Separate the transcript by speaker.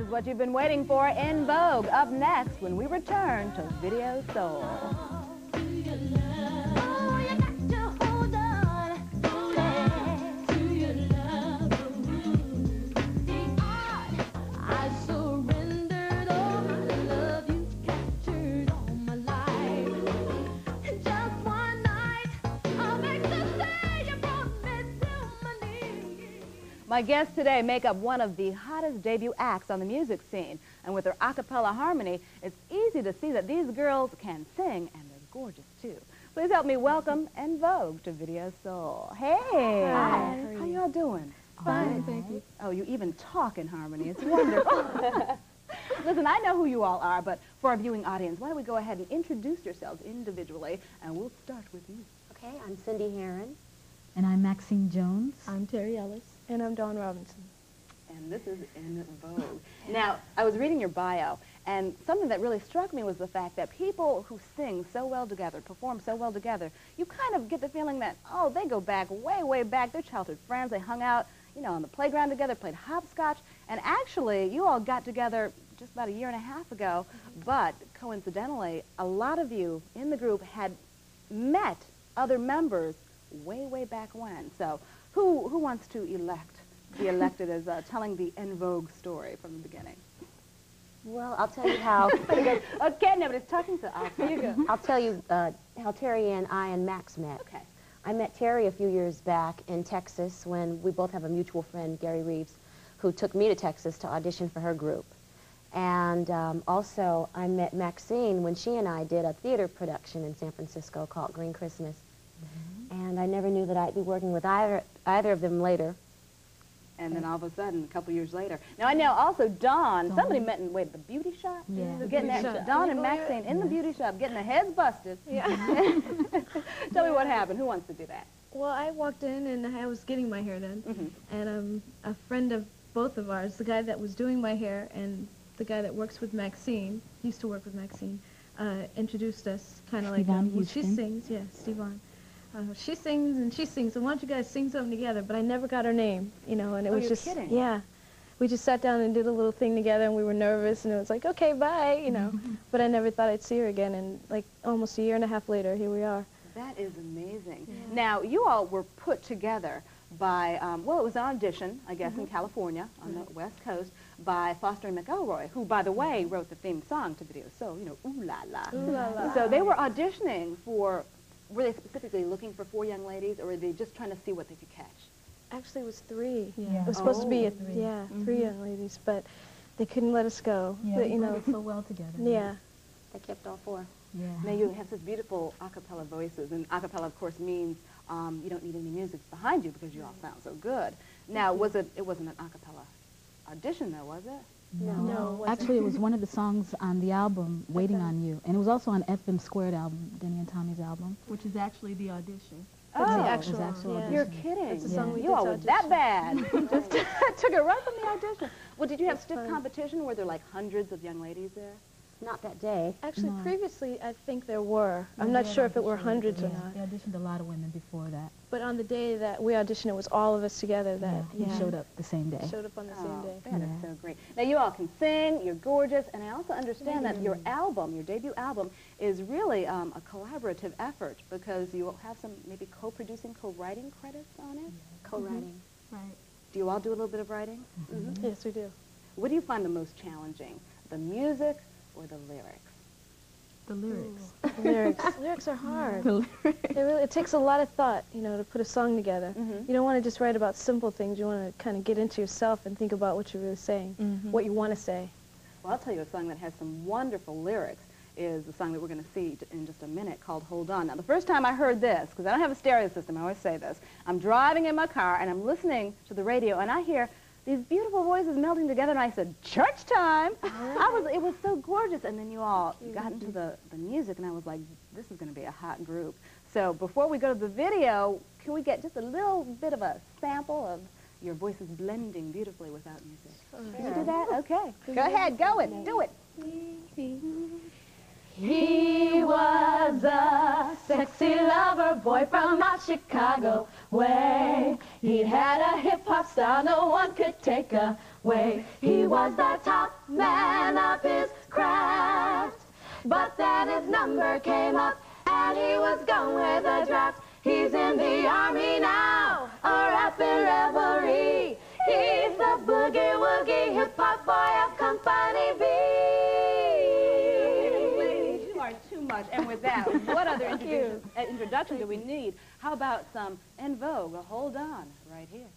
Speaker 1: is what you've been waiting for En Vogue. Up next when we return to Video Soul. My guests today make up one of the hottest debut acts on the music scene. And with their a cappella harmony, it's easy to see that these girls can sing and they're gorgeous too. Please help me welcome En Vogue to Video Soul. Hey!
Speaker 2: Hi.
Speaker 1: How y'all doing?
Speaker 2: Fine, thank you.
Speaker 1: Oh, you even talk in harmony. It's wonderful. Listen, I know who you all are, but for our viewing audience, why don't we go ahead and introduce yourselves individually, and we'll start with you.
Speaker 3: Okay, I'm Cindy Herron.
Speaker 4: And I'm Maxine Jones.
Speaker 2: I'm Terry Ellis.
Speaker 5: And I'm Dawn Robinson.
Speaker 1: And this is En Vogue. now, I was reading your bio, and something that really struck me was the fact that people who sing so well together, perform so well together, you kind of get the feeling that, oh, they go back way, way back. They're childhood friends. They hung out, you know, on the playground together, played hopscotch. And actually, you all got together just about a year and a half ago, mm-hmm. but coincidentally, a lot of you in the group had met other members way, way back when. So who, who wants to elect, be elected as uh, telling the En Vogue story from the beginning?
Speaker 3: Well, I'll tell you how.
Speaker 1: okay, nobody's talking to us. Here you go.
Speaker 3: I'll tell you uh, how Terry and I and Max met.
Speaker 1: Okay.
Speaker 3: I met Terry a few years back in Texas when we both have a mutual friend, Gary Reeves, who took me to Texas to audition for her group. And um, also, I met Maxine when she and I did a theater production in San Francisco called Green Christmas. -hmm. And I never knew that I'd be working with either, either of them later.
Speaker 1: And then all of a sudden, a couple years later. Now, I know also Dawn, Dawn. somebody met in, wait, the beauty shop?
Speaker 4: Yeah.
Speaker 1: The getting
Speaker 4: beauty
Speaker 1: that,
Speaker 4: shop.
Speaker 1: Dawn and Maxine in the beauty shop, getting their heads busted.
Speaker 5: Yeah.
Speaker 1: Tell me what happened. Who wants to do that?
Speaker 5: Well, I walked in and I was getting my hair done.
Speaker 1: Mm -hmm.
Speaker 5: And um, a friend of both of ours, the guy that was doing my hair and the guy that works with Maxine, used to work with Maxine, uh, introduced us kind of like, um, she sings, yeah, Stevon. Uh, she sings and she sings, so why don't you guys sing something together? But I never got her name, you know, and it
Speaker 1: oh,
Speaker 5: was just,
Speaker 1: kidding.
Speaker 5: yeah. We just sat down and did a little thing together, and we were nervous, and it was like, okay, bye, you know. but I never thought I'd see her again, and like almost a year and a half later, here we are.
Speaker 1: That is amazing. Yeah. Now, you all were put together by, um, well, it was an audition, I guess, mm -hmm. in mm-hmm. California on mm -hmm. the West Coast by Foster and McElroy, who, by the way, wrote the theme song to video. So, you know, ooh la la.
Speaker 5: Ooh la la.
Speaker 1: So they were auditioning for were they specifically looking for four young ladies, or were they just trying to see what they could catch?
Speaker 5: Actually, it was three.
Speaker 4: Yeah.
Speaker 5: It was supposed
Speaker 1: oh,
Speaker 5: to be a,
Speaker 4: three.
Speaker 5: yeah,
Speaker 4: mm -hmm.
Speaker 5: three young ladies, but they couldn't let us go.
Speaker 4: Yeah,
Speaker 5: but, you know,
Speaker 4: so well together.
Speaker 5: Yeah.
Speaker 3: They kept all four.
Speaker 4: Yeah.
Speaker 1: Now you have such beautiful a cappella voices, and a cappella, of course, means um, you don't need any music behind you because you all sound so good. Now, was it? It wasn't an a cappella audition, though, was it?
Speaker 5: No. no
Speaker 4: Actually, it was one of the songs on the album, Waiting on You. And it was also on FM Squared album, Denny and Tommy's album.
Speaker 2: Which is actually the audition.
Speaker 1: Oh,
Speaker 5: the
Speaker 4: actual,
Speaker 5: actual,
Speaker 4: actual
Speaker 5: yeah.
Speaker 1: You're kidding.
Speaker 5: That's the
Speaker 4: yeah.
Speaker 5: song we
Speaker 1: you all were that bad. Just took it right from the audition. Well, did you have
Speaker 5: That's
Speaker 1: stiff
Speaker 5: fun.
Speaker 1: competition? Were there like hundreds of young ladies there?
Speaker 3: Not that day.
Speaker 5: Actually,
Speaker 4: No.
Speaker 5: previously, I think there were. I'm
Speaker 4: Yeah,
Speaker 5: not sure if it were hundreds
Speaker 4: yeah,
Speaker 5: or not.
Speaker 4: They auditioned a lot of women before that.
Speaker 5: But on the day that we auditioned, it was all of us together that
Speaker 4: yeah, he showed up the same day.
Speaker 5: showed up on the same
Speaker 1: Oh,
Speaker 5: day.
Speaker 1: that is
Speaker 4: Yeah.
Speaker 1: so great. Now, you all can sing, you're gorgeous, and I also understand that your album, your debut album, is really um, a collaborative effort because you have some maybe co-producing, co-writing credits on it?
Speaker 3: Co-writing.
Speaker 2: Right.
Speaker 1: Do you all do a little bit of writing?
Speaker 5: Mm-hmm. Yes, we do.
Speaker 1: What do you find the most challenging, the music or the lyrics?
Speaker 2: The lyrics.
Speaker 5: The lyrics. lyrics are hard.
Speaker 2: The lyrics.
Speaker 5: It, really, it takes a lot of thought, you know, to put a song together.
Speaker 1: Mhm.
Speaker 5: You don't want to just write about simple things. You want to kind of get into yourself and think about what you're really saying,
Speaker 2: Mhm.
Speaker 5: what you want to say.
Speaker 1: Well, I'll tell you a song that has some wonderful lyrics is the song that we're going to see in just a minute called Hold On. Now, the first time I heard this, because I don't have a stereo system, I always say this, I'm driving in my car and I'm listening to the radio and I hear these beautiful voices melding together and I said, church time! I was, it was so gorgeous. And then you all got into the, the music and I was like, this is going to be a hot group. So before we go to the video, can we get just a little bit of a sample of your voices blending beautifully without music? Can you do that? Okay. Go ahead, go it, do it.
Speaker 5: He was a sexy lover boy from out Chicago way. He had a hip hop style no one could take
Speaker 6: away. He was the top man of his craft. But then his number came up and he was gone with the draft. He's in the army now, a rapping revelry. He's the boogie woogie hip hop boy of Company B.
Speaker 1: much. And with that, what other introduction, uh, introduction do we need? How about some En Vogue? Hold on, right here.